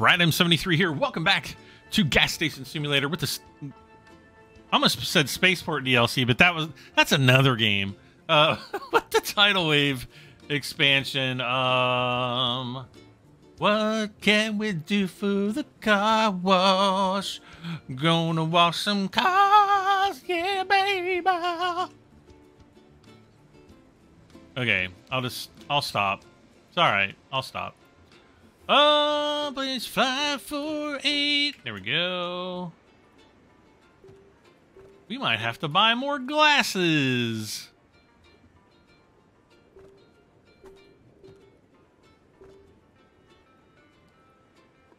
Brad M73 here. Welcome back to Gas Station Simulator with this. I almost said Spaceport DLC, but that was that's another game. Uh, with the tidal wave expansion. Um, what can we do for the car wash? Gonna wash some cars, yeah, baby. Okay, I'll just I'll stop. It's all right. I'll stop. Oh, please fly for eight. There we go. We might have to buy more glasses.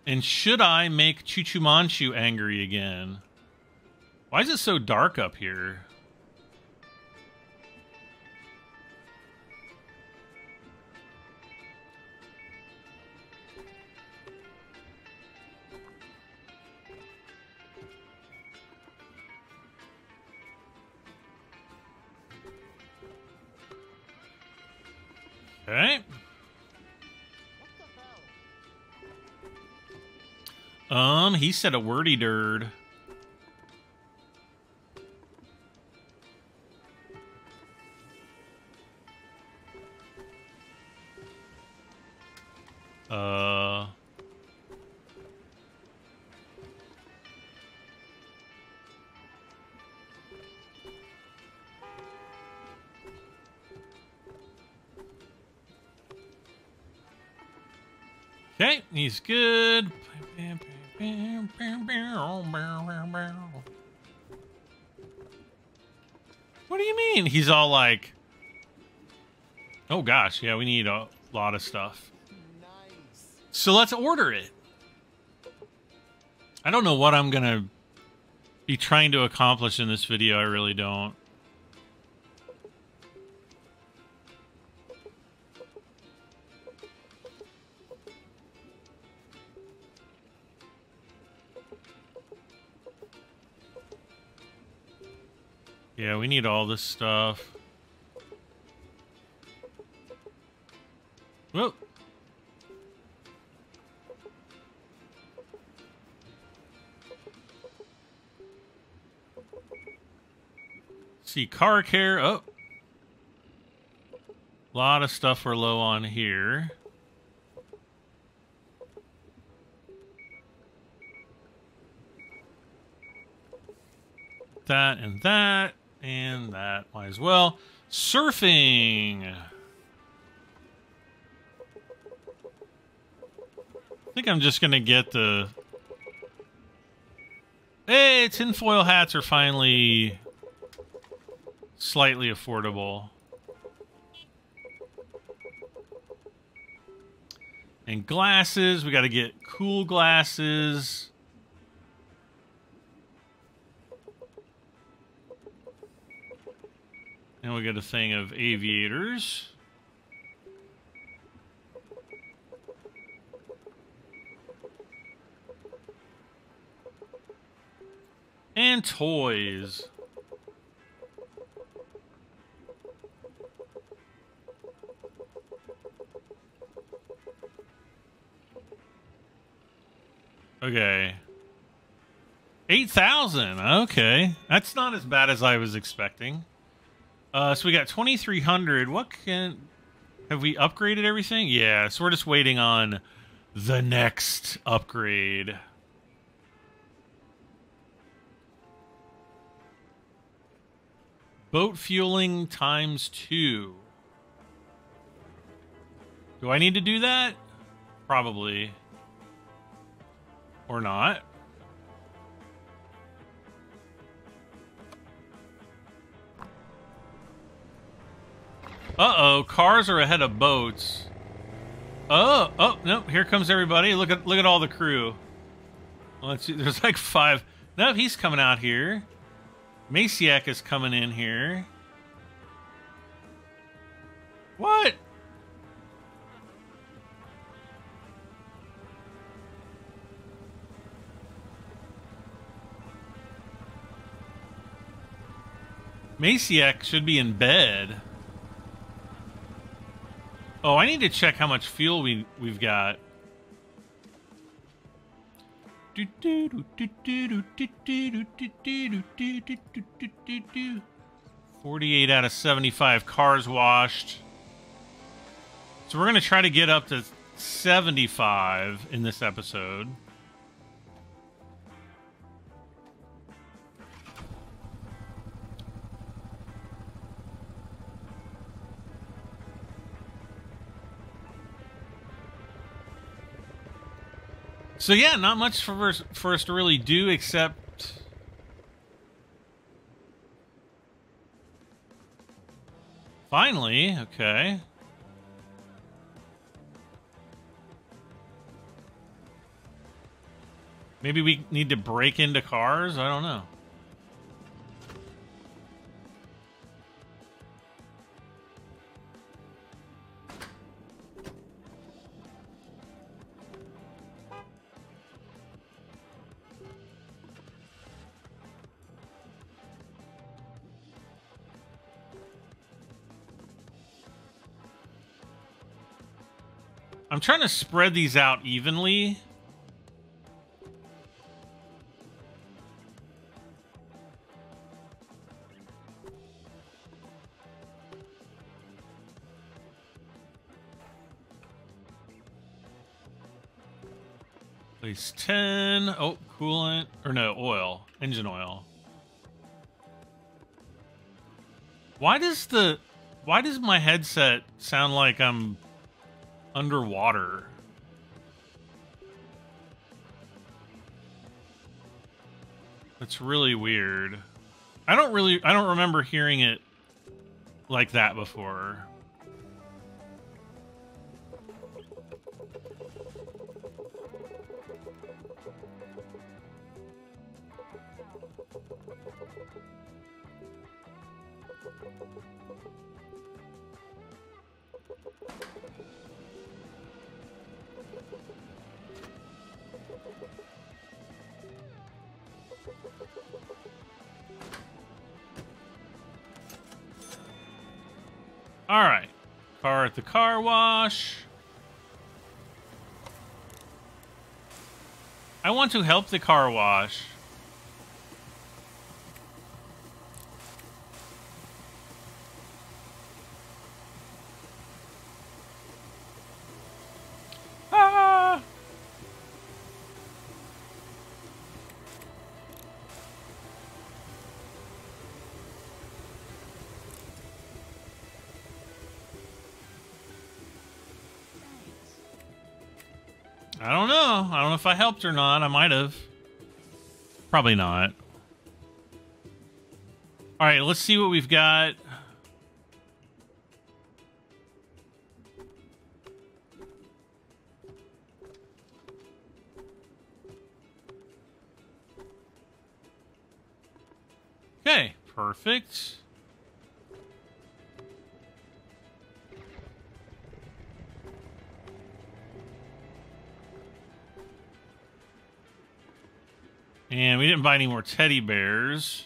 And should I make Choo Choo Manchu angry again? Why is it so dark up here? Okay. Um, he said a wordy dird. Uh. Okay, he's good. What do you mean? He's all like, oh gosh, yeah, we need a lot of stuff. So let's order it. I don't know what I'm going to be trying to accomplish in this video. I really don't. We need all this stuff. Whoa. See, car care. Oh. A lot of stuff we're low on here. That and that. And that might as well. Surfing. I think I'm just going to get the... Hey, tinfoil hats are finally slightly affordable. And glasses, we got to get cool glasses. We got a thing of aviators. And toys. Okay. 8,000. Okay. That's not as bad as I was expecting. Uh, so we got 2,300. What can... Have we upgraded everything? Yeah, so we're just waiting on the next upgrade. Boat fueling times two. Do I need to do that? Probably. Or not. Uh-oh, cars are ahead of boats. Oh, oh, nope, here comes everybody. Look at look at all the crew. Let's see, there's like five. Nope, he's coming out here. Maciak is coming in here. What? Maciak should be in bed. Oh, I need to check how much fuel we we've got. Forty-eight out of seventy-five cars washed. So we're gonna try to get up to seventy-five in this episode. So yeah, not much for us, for us to really do except finally, okay. Maybe we need to break into cars? I don't know. I'm trying to spread these out evenly. Place 10. Oh, coolant. Or no, oil. Engine oil. Why does the... Why does my headset sound like I'm underwater. That's really weird. I don't really I don't remember hearing it like that before. All right. Car at the car wash. I want to help the car wash. If I helped or not. I might have. Probably not. All right, let's see what we've got. Okay, perfect. And we didn't buy any more teddy bears.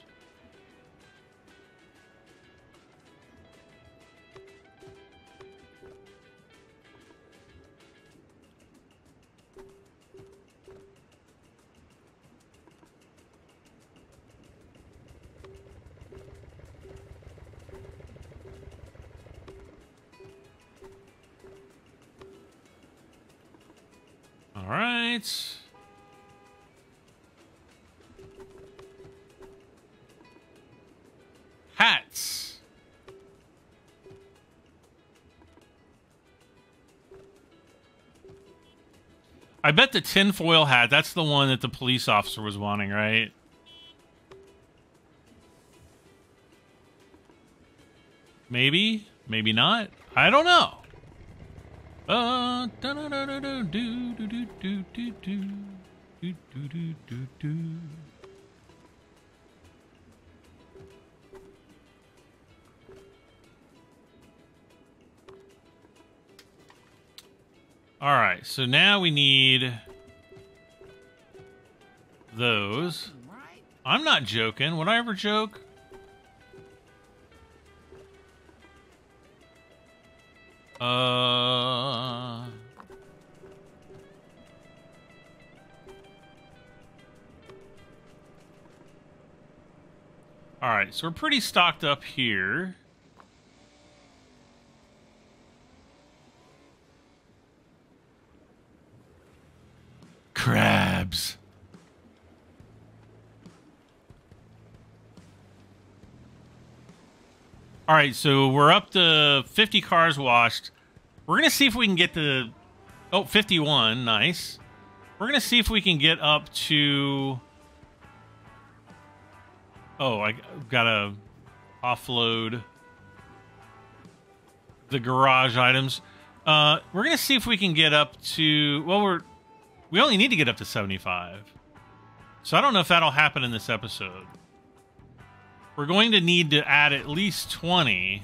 I bet the tinfoil hat, that's the one that the police officer was wanting, right? Maybe, maybe not. I don't know. Uh, do do do do do do do do do do do. so now we need those. I'm not joking. Would I ever joke? Uh... All right, so we're pretty stocked up here. All right, so we're up to 50 cars washed. We're going to see if we can get to... Oh, 51. Nice. We're going to see if we can get up to... Oh, I got to offload the garage items. Uh, we're going to see if we can get up to... Well, we're... We only need to get up to 75. So I don't know if that'll happen in this episode. We're going to need to add at least 20.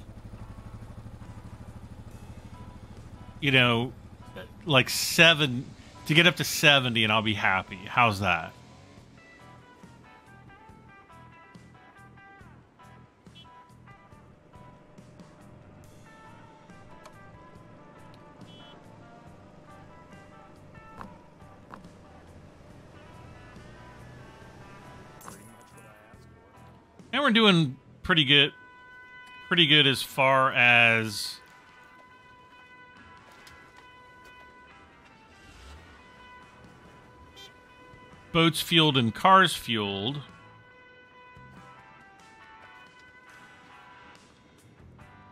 You know, like seven to get up to 70 and I'll be happy. How's that? We're doing pretty good. Pretty good as far as... Boats fueled and cars fueled.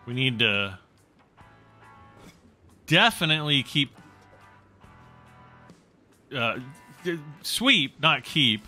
We need to definitely keep... Uh, sweep, not keep.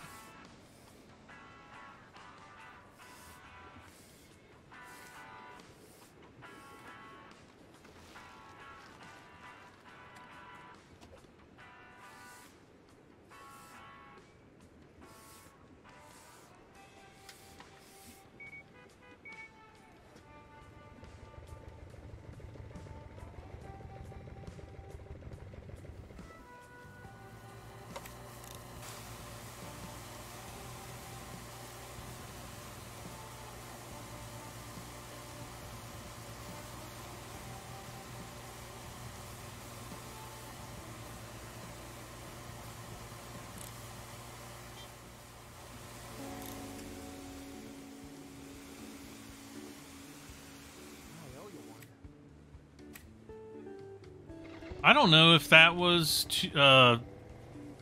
I don't know if that was two, uh,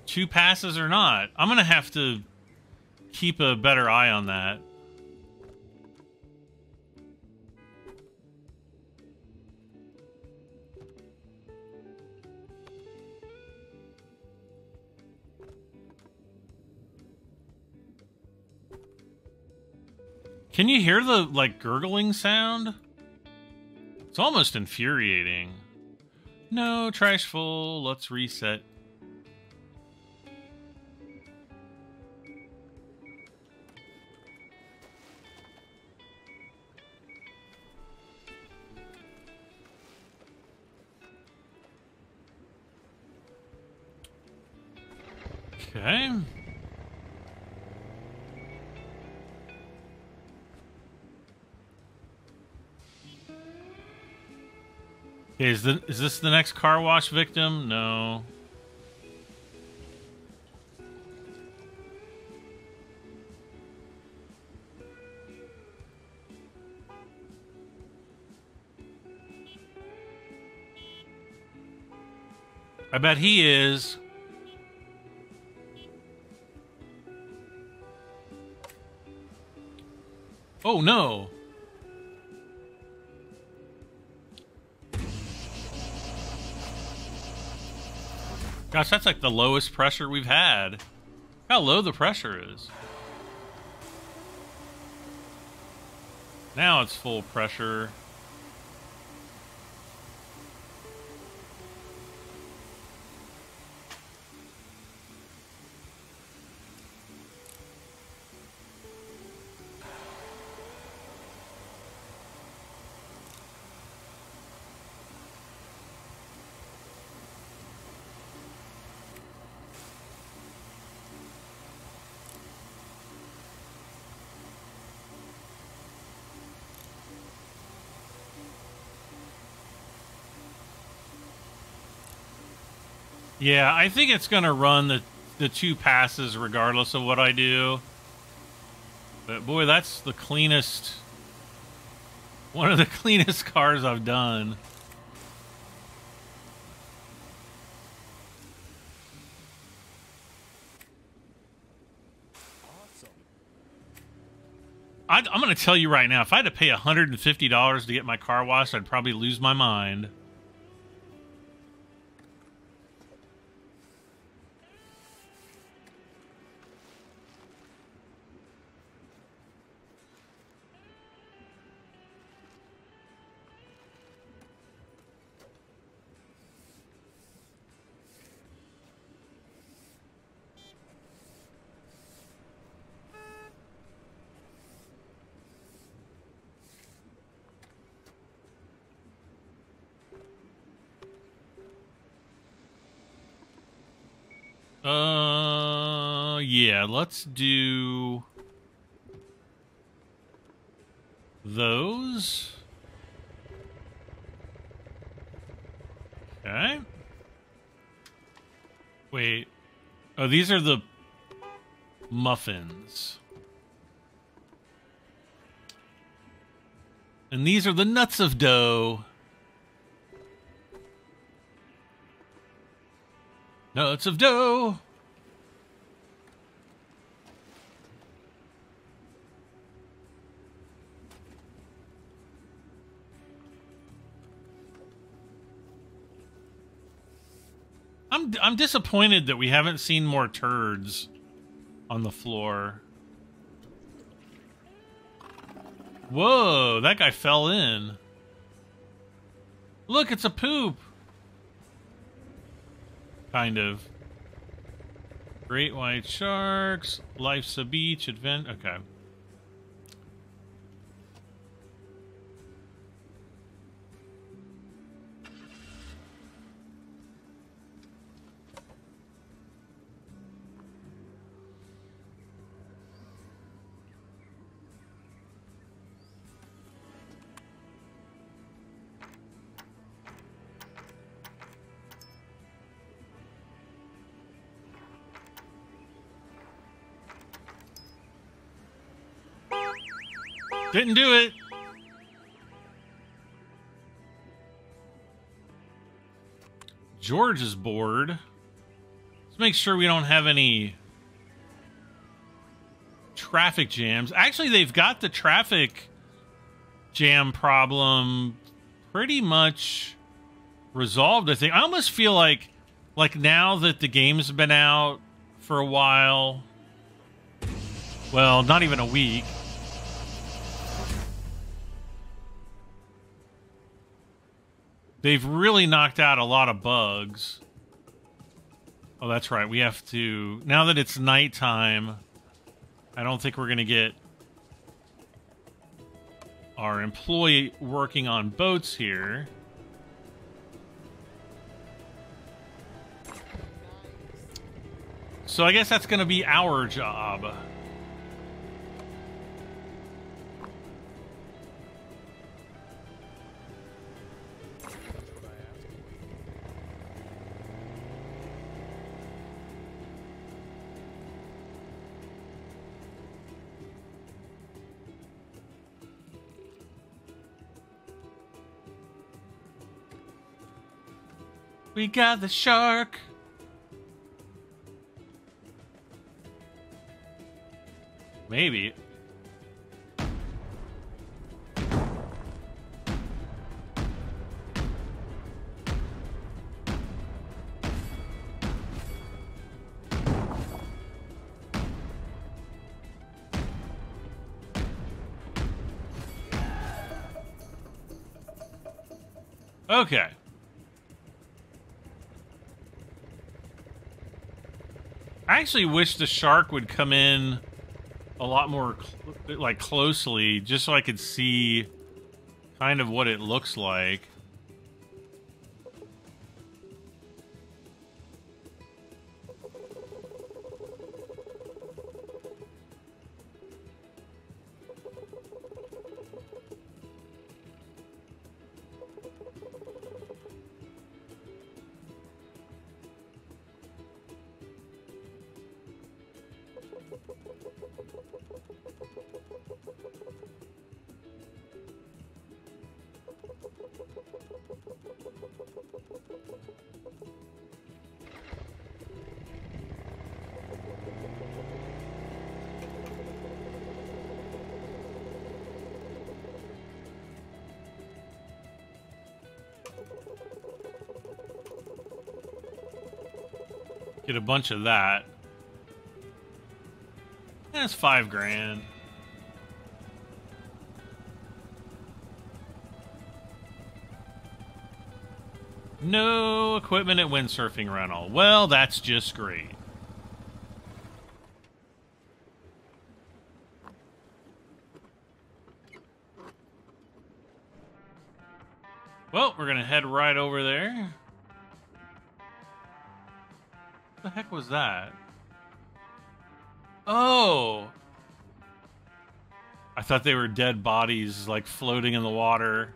two passes or not. I'm going to have to keep a better eye on that. Can you hear the, like, gurgling sound? It's almost infuriating. No, trash full. Let's reset. Okay. Okay, is the is this the next car wash victim? No. I bet he is. Oh no. Gosh, that's like the lowest pressure we've had. How low the pressure is. Now it's full pressure. Yeah, I think it's going to run the, the two passes regardless of what I do. But boy, that's the cleanest. One of the cleanest cars I've done. i am going to tell you right now, if I had to pay $150 to get my car washed, I'd probably lose my mind. Let's do those. Okay. Wait. Oh, these are the muffins. And these are the nuts of dough. Nuts of dough. I'm I'm disappointed that we haven't seen more turds on the floor. Whoa, that guy fell in. Look, it's a poop. Kind of. Great white sharks. Life's a beach. Advent. Okay. Didn't do it. George is bored. Let's make sure we don't have any traffic jams. Actually, they've got the traffic jam problem pretty much resolved. I think I almost feel like like now that the game's been out for a while. Well, not even a week. They've really knocked out a lot of bugs. Oh, that's right. We have to... Now that it's nighttime, I don't think we're going to get our employee working on boats here. So I guess that's going to be our job. We got the shark. Maybe. Okay. I actually wish the shark would come in a lot more cl like closely just so I could see kind of what it looks like. Get a bunch of that. That's five grand. No equipment at windsurfing rental. Well, that's just great. Well, we're going to head right over there. What the heck was that? Oh! I thought they were dead bodies, like, floating in the water.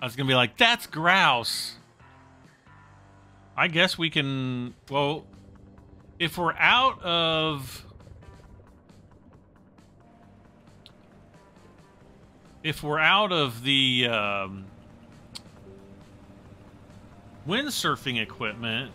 I was gonna be like, that's grouse. I guess we can. Well, if we're out of. If we're out of the um, windsurfing equipment,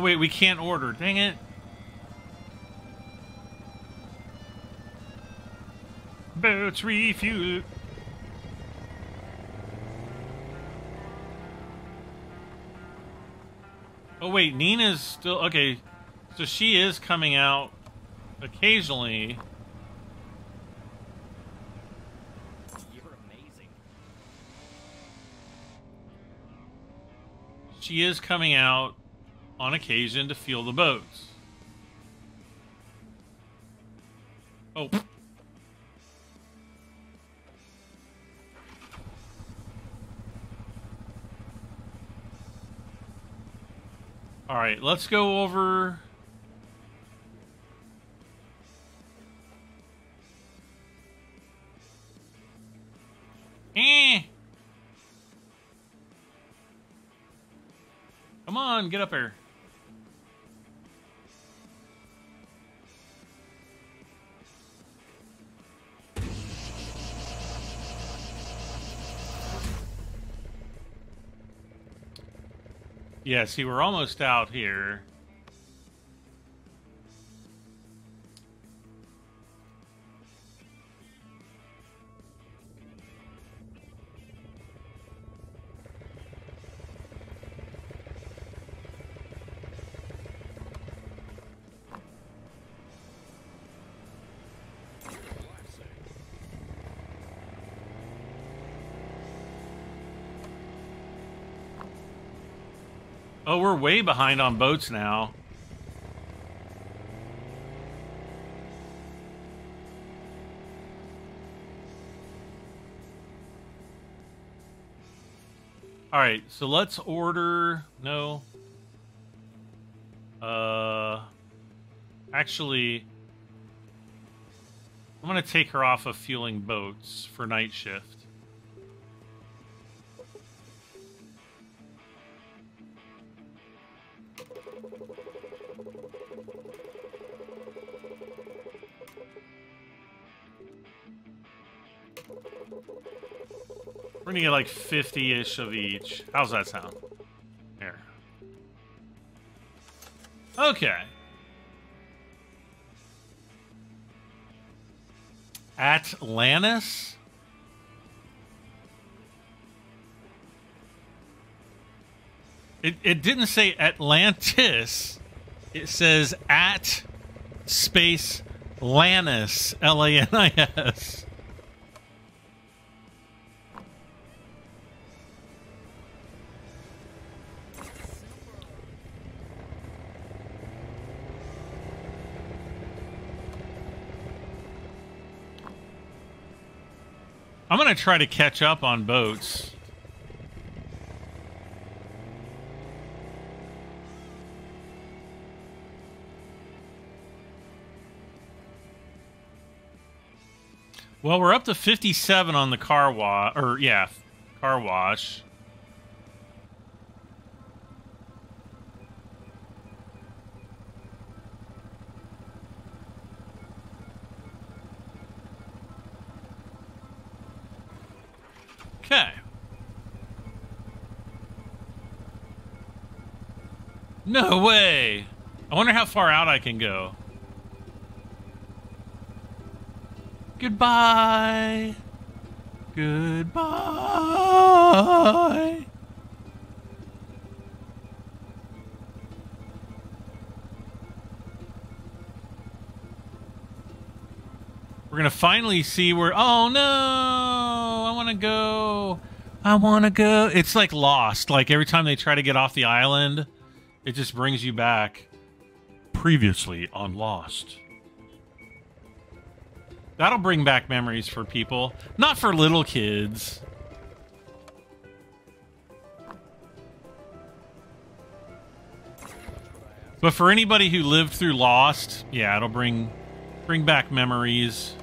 Oh wait, we can't order. Dang it. Boats refuel. Oh wait, Nina's still okay. So she is coming out occasionally. She is coming out on occasion to fuel the boats. Oh. All right, let's go over. Eh. Come on, get up here. Yeah, see, we're almost out here. Oh, we're way behind on boats now. All right, so let's order. No. Uh, actually, I'm gonna take her off of fueling boats for night shift. Get like 50-ish of each. How's that sound? Here. Okay. Atlantis? It, it didn't say Atlantis. It says at space Lannis. L-A-N-I-S. Gonna try to catch up on boats. Well, we're up to 57 on the car wash, or yeah, car wash. Okay. No way. I wonder how far out I can go. Goodbye. Goodbye. We're to finally see where. Oh, no. I want to go. I want to go. It's like lost. Like every time they try to get off the island, it just brings you back. Previously on Lost. That'll bring back memories for people, not for little kids. But for anybody who lived through Lost, yeah, it'll bring bring back memories.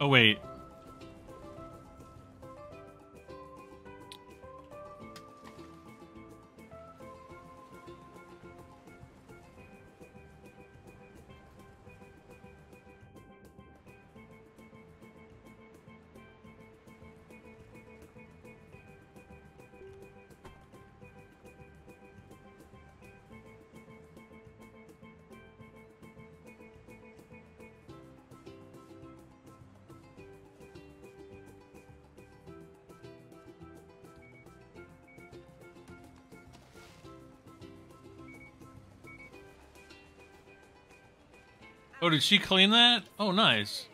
Oh wait. Oh, did she clean that? Oh, nice.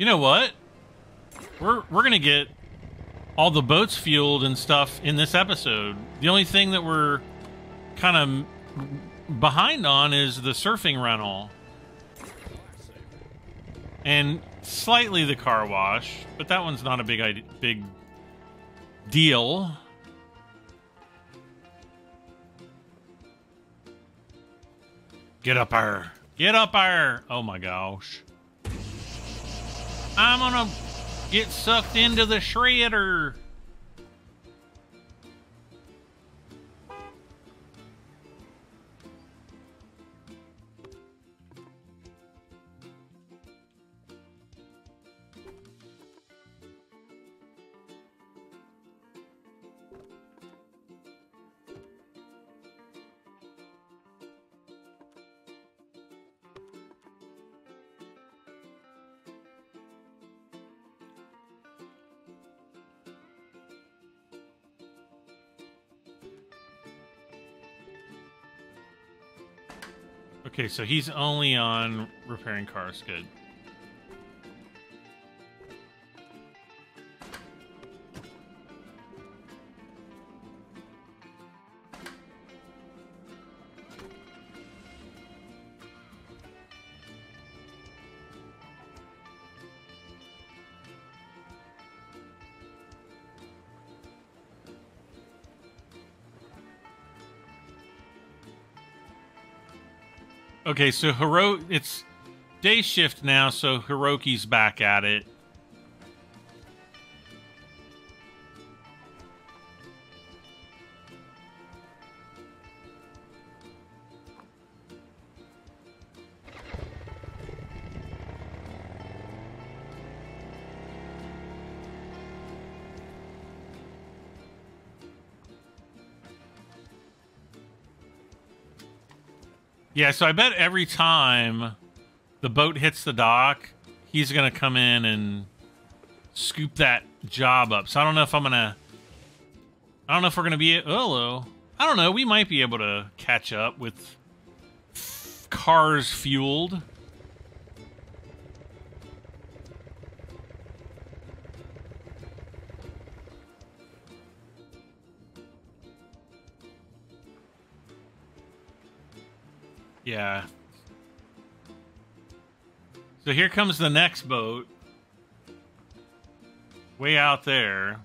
You know what? We're we're gonna get all the boats fueled and stuff in this episode. The only thing that we're kind of behind on is the surfing rental and slightly the car wash, but that one's not a big big deal. Get up there. Get up there. Oh my gosh. I'm gonna get sucked into the shredder. So he's only on repairing cars. Good. Okay, so Hiro it's day shift now, so Hiroki's back at it. Yeah, so I bet every time the boat hits the dock, he's going to come in and scoop that job up. So I don't know if I'm going to I don't know if we're going to be... Oh, hello. I don't know. We might be able to catch up with cars fueled. Yeah. So here comes the next boat. Way out there.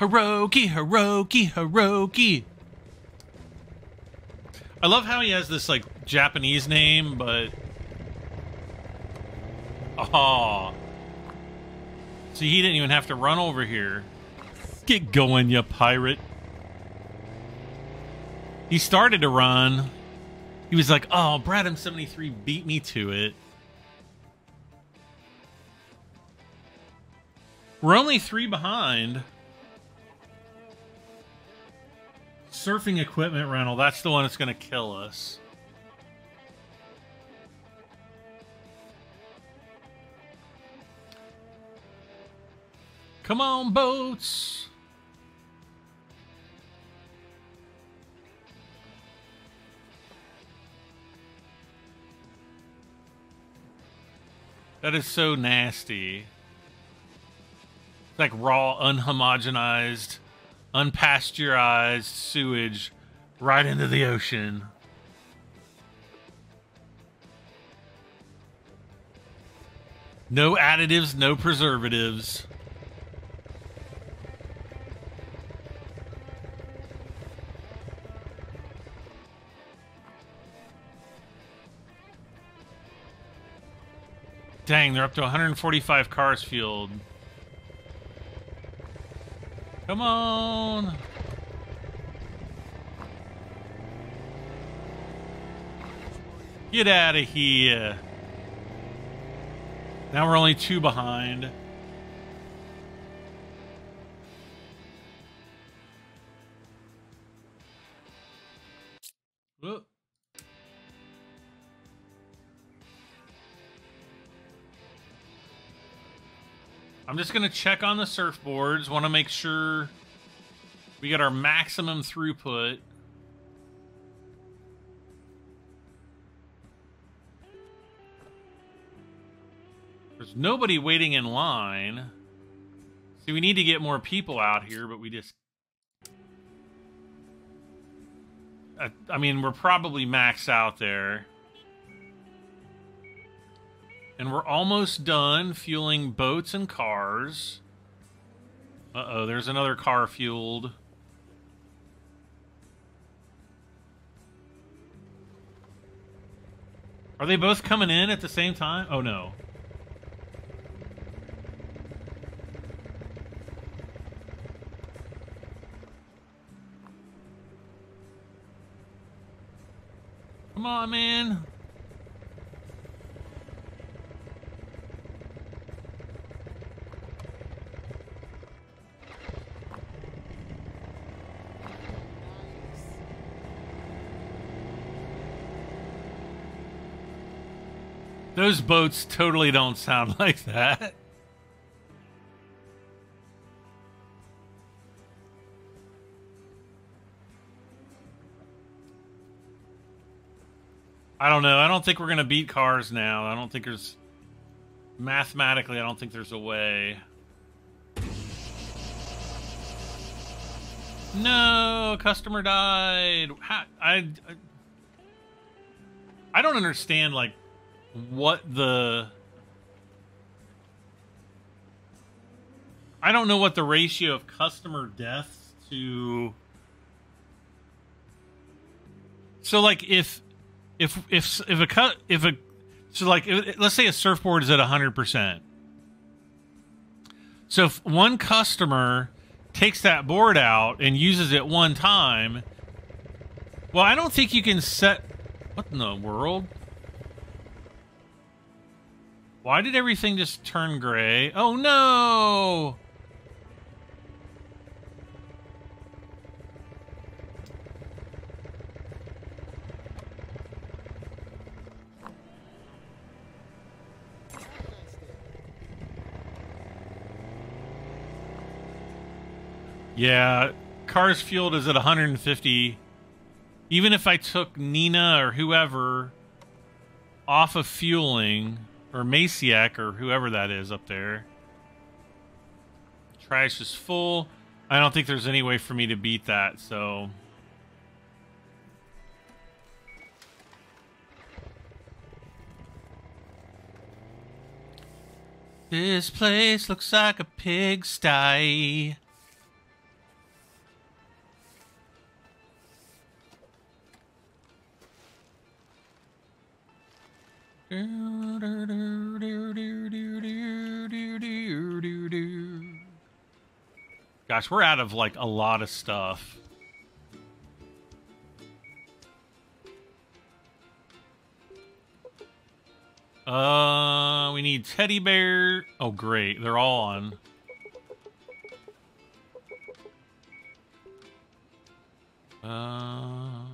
Hiroki, Hiroki, Hiroki. I love how he has this like Japanese name, but oh, see, he didn't even have to run over here. Get going, you pirate. He started to run. He was like, "Oh, Brad M73 beat me to it." We're only three behind. surfing equipment rental. That's the one that's going to kill us. Come on, boats. That is so nasty. Like raw, unhomogenized unpasteurized sewage right into the ocean. No additives, no preservatives. Dang, they're up to 145 cars fueled. Come on! Get out of here. Now we're only two behind. I'm just going to check on the surfboards. Want to make sure we get our maximum throughput. There's nobody waiting in line. See, we need to get more people out here, but we just... I, I mean, we're probably maxed out there. And we're almost done fueling boats and cars. Uh-oh, there's another car fueled. Are they both coming in at the same time? Oh, no. Come on, man. Those boats totally don't sound like that. I don't know. I don't think we're going to beat cars now. I don't think there's... Mathematically, I don't think there's a way. No, customer died. I, I, I don't understand, like, what the I don't know what the ratio of customer deaths to so like if if if if a cut if a so like if, let's say a surfboard is at 100% so if one customer takes that board out and uses it one time well i don't think you can set what in the world why did everything just turn gray? Oh no! Yeah, cars fueled is at 150. Even if I took Nina or whoever off of fueling, or Maciek or whoever that is up there, trash is full. I don't think there's any way for me to beat that, so. This place looks like a pigsty. Gosh, we're out of like a lot of stuff. Uh, we need teddy bear. Oh, great. They're all on. Uh...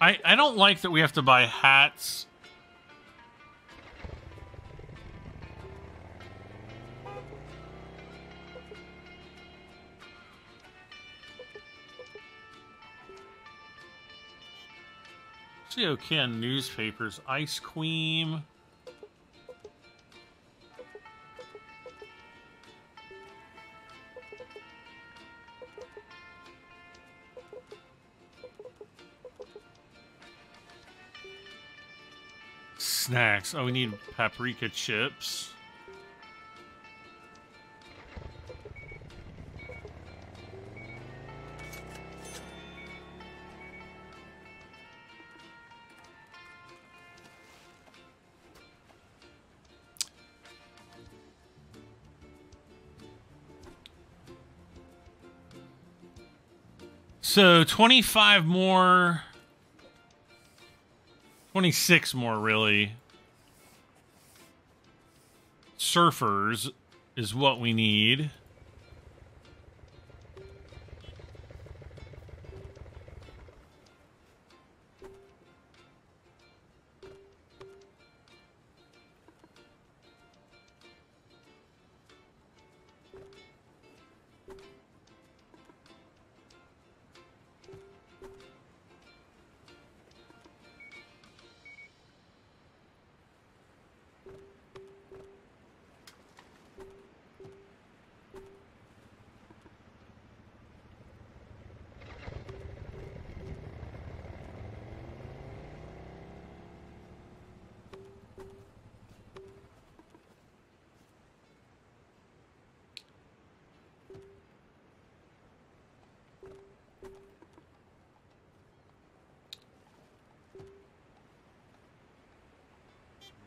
I, I don't like that we have to buy hats. On newspapers. Ice cream. Snacks. Oh, we need paprika chips. So 25 more 26 more, really. Surfers is what we need.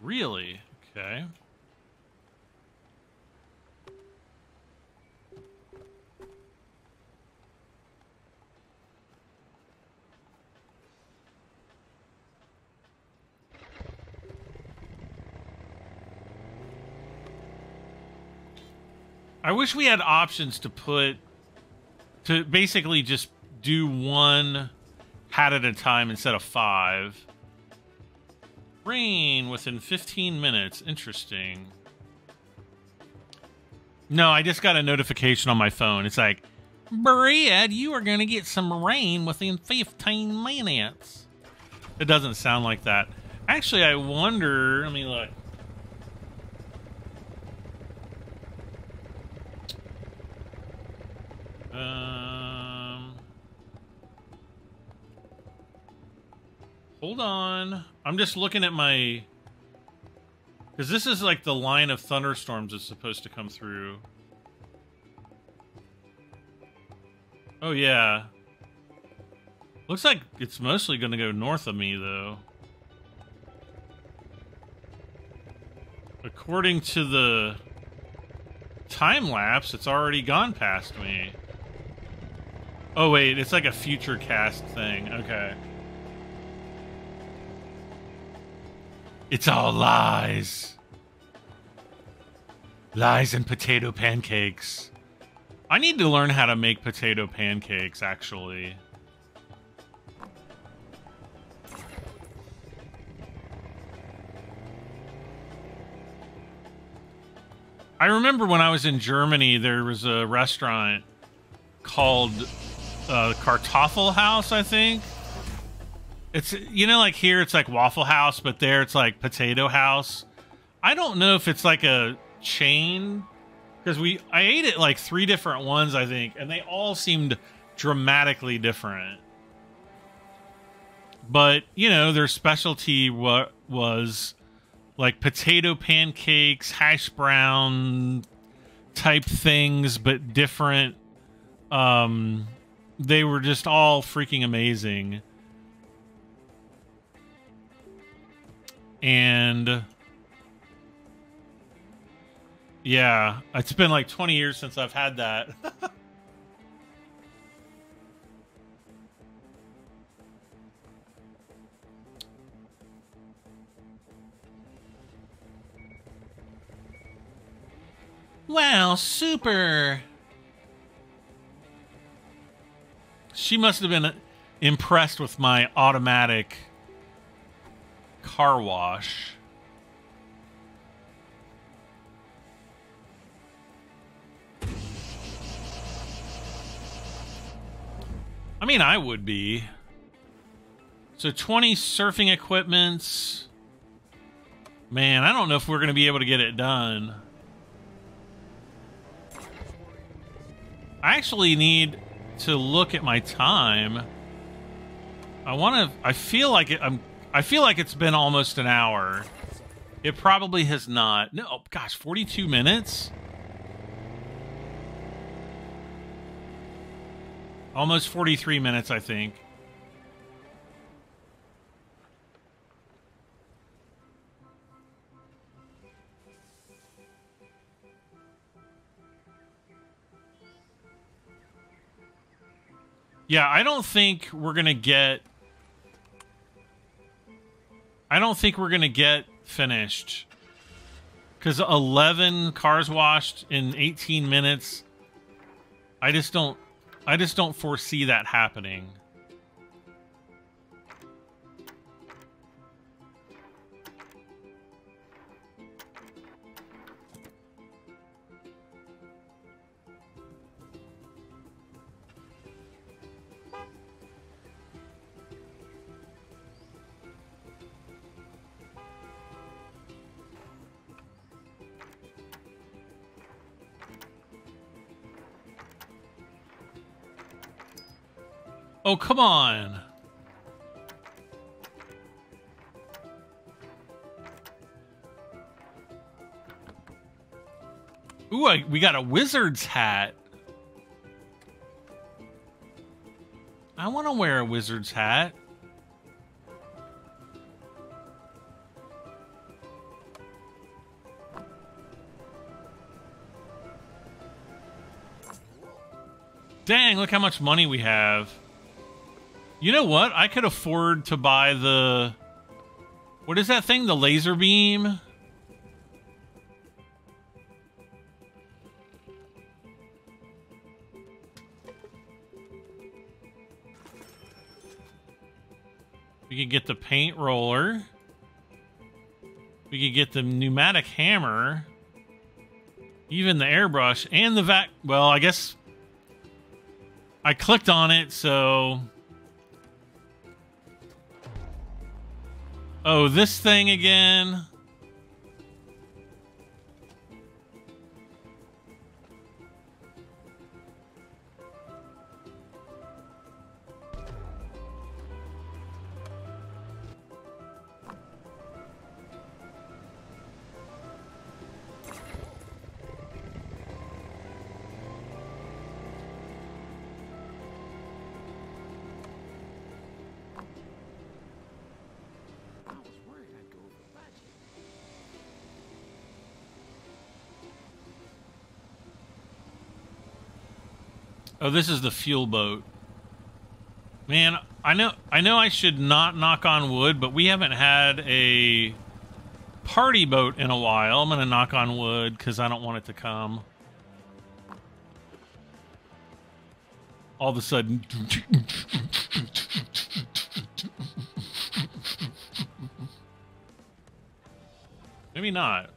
Really? Okay. I wish we had options to put to basically just do one hat at a time instead of five. Rain within 15 minutes. Interesting. No, I just got a notification on my phone. It's like, Brad, you are going to get some rain within 15 minutes. It doesn't sound like that. Actually, I wonder. Let me look. Um, hold on. I'm just looking at my... Because this is like the line of thunderstorms that's supposed to come through. Oh, yeah. Looks like it's mostly going to go north of me, though. According to the time lapse, it's already gone past me. Oh wait, it's like a future cast thing. Okay. It's all lies. Lies and potato pancakes. I need to learn how to make potato pancakes, actually. I remember when I was in Germany, there was a restaurant called uh, Kartoffel House, I think. It's you know like here it's like Waffle House, but there it's like Potato House. I don't know if it's like a chain because we I ate it like three different ones I think, and they all seemed dramatically different. But you know their specialty wa- was like potato pancakes, hash brown type things, but different. Um, they were just all freaking amazing. And yeah, it's been like 20 years since I've had that. wow, super. She must have been impressed with my automatic car wash. I mean, I would be. So 20 surfing equipments. Man, I don't know if we're going to be able to get it done. I actually need to look at my time. I want to I feel like I'm I feel like it's been almost an hour. It probably has not. No, oh, gosh, 42 minutes? Almost 43 minutes, I think. Yeah, I don't think we're going to get I don't think we're going to get finished. Cuz 11 cars washed in 18 minutes. I just don't I just don't foresee that happening. Oh, come on. Ooh, I, we got a wizard's hat. I want to wear a wizard's hat. Dang, look how much money we have. You know what? I could afford to buy the... What is that thing? The laser beam? We could get the paint roller. We could get the pneumatic hammer. Even the airbrush and the vac... Well, I guess... I clicked on it, so... Oh, this thing again? Oh, this is the fuel boat. Man, I know I know I should not knock on wood, but we haven't had a party boat in a while. I'm going to knock on wood cuz I don't want it to come. All of a sudden Maybe not.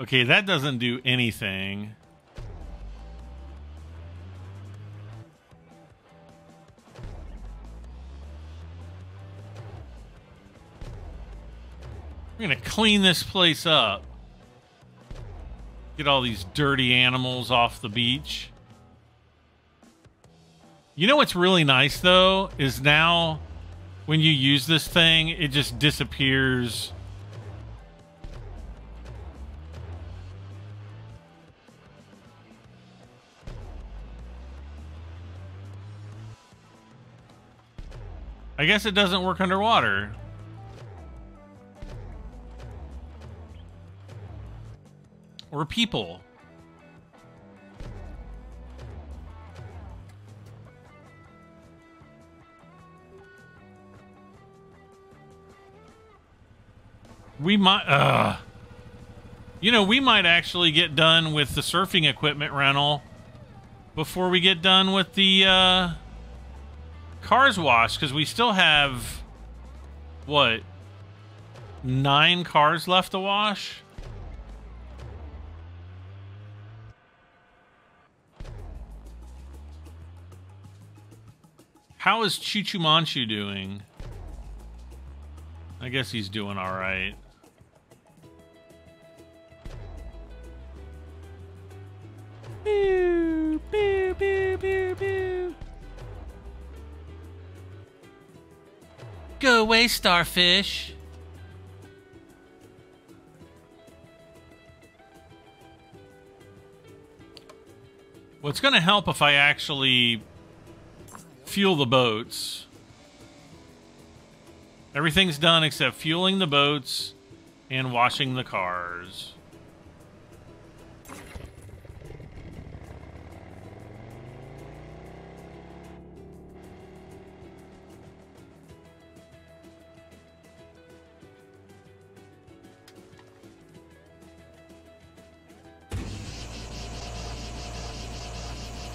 Okay, that doesn't do anything. We're gonna clean this place up. Get all these dirty animals off the beach. You know what's really nice though is now when you use this thing, it just disappears. I guess it doesn't work underwater. Or people. We might, uh, you know, we might actually get done with the surfing equipment rental before we get done with the, uh, cars wash because we still have what nine cars left to wash? How is Chuchu Manchu doing? I guess he's doing all right. Boo, boo, boo, boo, boo. Go away, starfish. What's going to help if I actually fuel the boats? Everything's done except fueling the boats and washing the cars.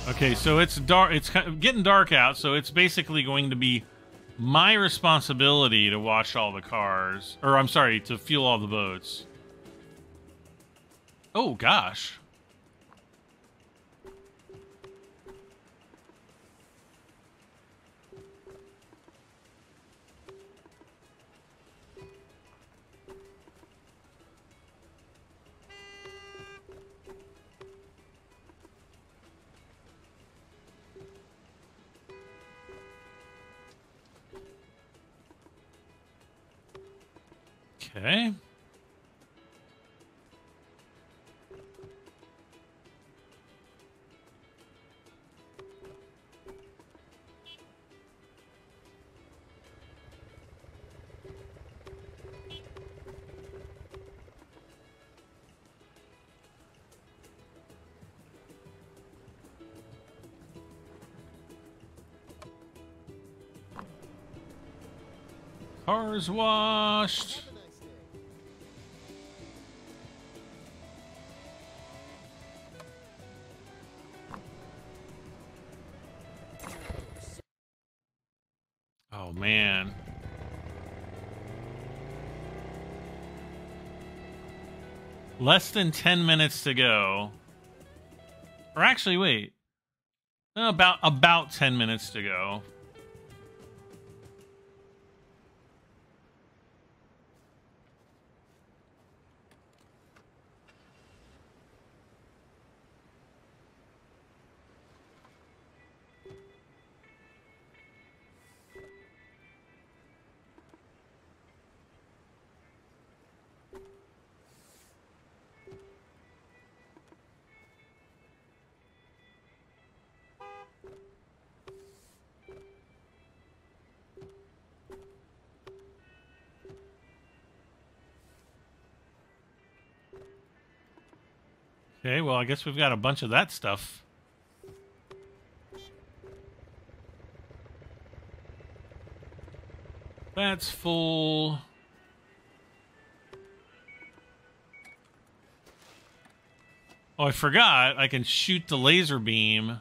Okay, so it's dark. It's getting dark out, so it's basically going to be my responsibility to wash all the cars, or I'm sorry, to fuel all the boats. Oh gosh. Okay. Cars washed. Less than 10 minutes to go. Or actually, wait. About about 10 minutes to go. Okay, well, I guess we've got a bunch of that stuff. That's full. Oh, I forgot. I can shoot the laser beam.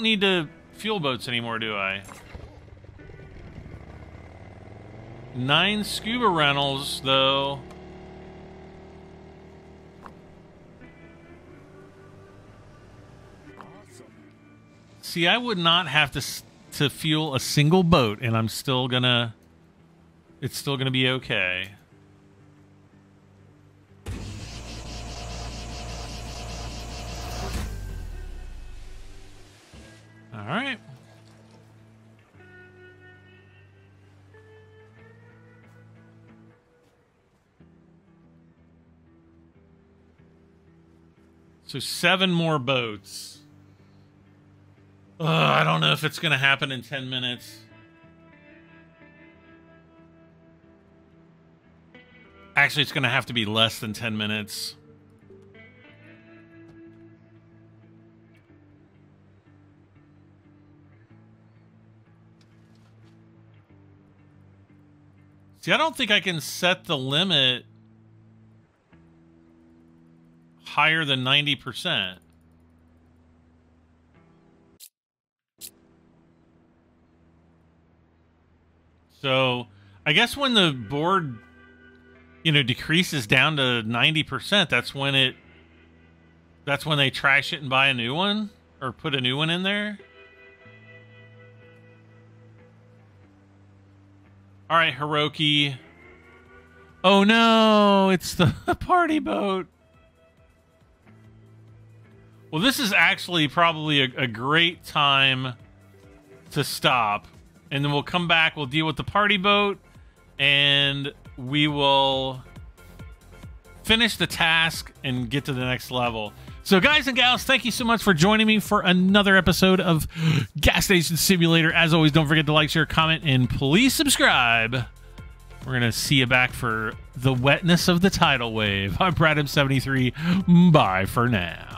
Don't need to fuel boats anymore, do I? Nine scuba rentals, though. See, I would not have to to fuel a single boat, and I'm still gonna. It's still gonna be okay. So seven more boats. Ugh, I don't know if it's going to happen in 10 minutes. Actually, it's going to have to be less than 10 minutes. See, I don't think I can set the limit higher than 90%. So, I guess when the board you know decreases down to 90%, that's when it that's when they trash it and buy a new one or put a new one in there. All right, Hiroki. Oh no, it's the party boat. Well, this is actually probably a, a, great time to stop. And then we'll come back, we'll deal with the party boat, and we will finish the task and get to the next level. So, guys and gals, thank you so much for joining me for another episode of Gas Station Simulator. As always, don't forget to like, share, comment, and please subscribe. We're going to see you back for the wetness of the tidal wave. I'm Brad M73. Bye for now.